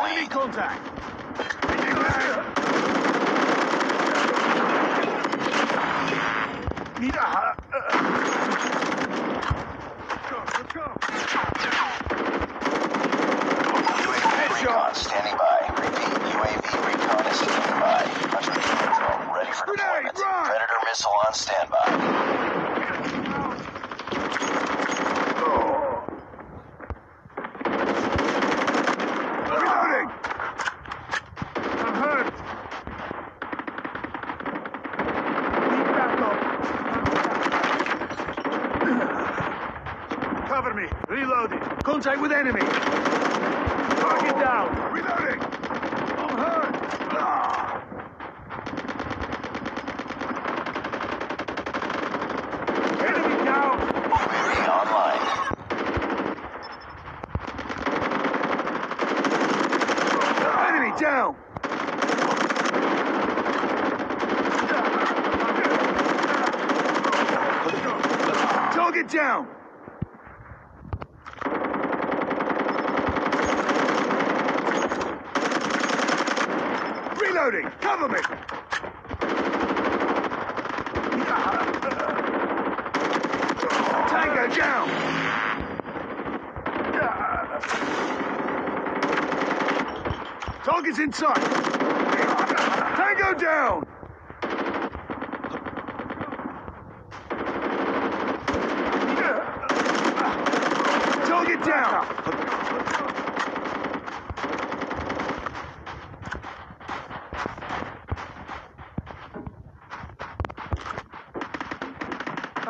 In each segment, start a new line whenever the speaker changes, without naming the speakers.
We need contact. We need contact. Me. Reloading.
Contact with enemy.
Target down.
Reloading. I'm hurt. Ah.
Enemy down.
UAV online.
Enemy down. Target down. Reloading. Cover me. Tango down. Target's in sight. Tango down. Target down.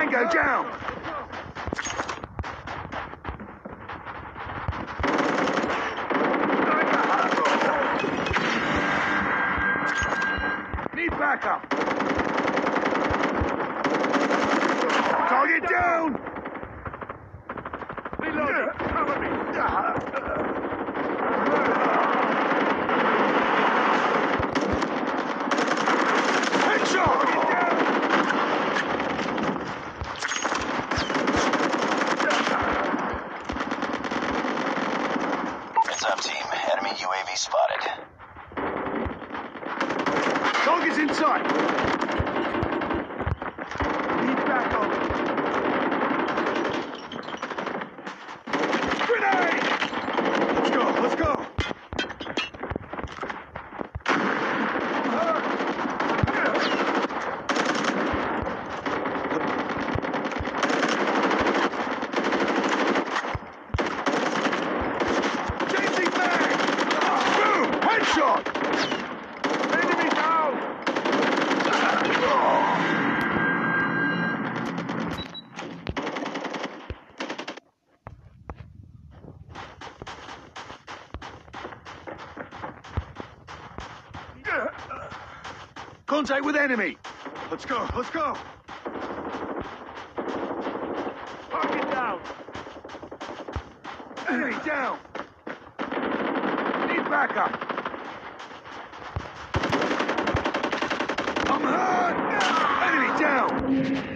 Tango down. Need backup. Target down.
Reloading. Cover me.
Headshot.
Heads up, team. Enemy UAV spotted.
Target's in sight.
Need backup.
Grenade. Let's go. Let's go. Changing mag. Boom. Headshot.
Enemy down.
Contact with enemy. Let's go. Let's go.
Target down.
Enemy down. Need backup. I'm hurt. Enemy down.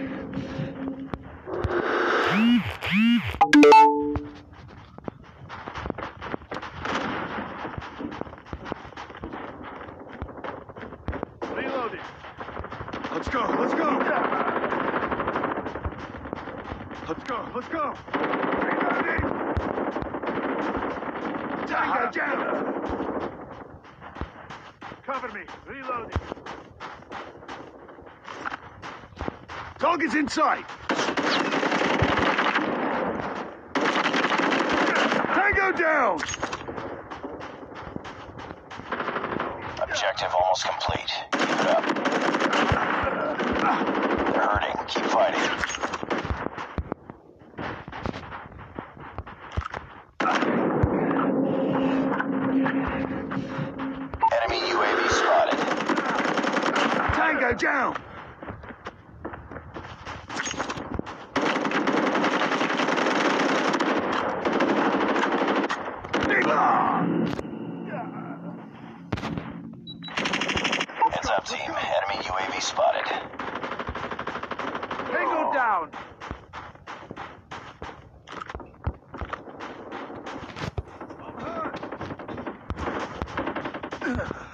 Reloading.
Let's go. Let's go. Let's go. Let's go. Reloading. Tango ah. down.
Cover me. Reloading.
Target's in sight. Tango down.
Objective almost complete. Keep it up. They're hurting. Keep fighting. Enemy UAV spotted.
Tango down.
Heads up, team. Enemy UAV spotted.
Down.
Target's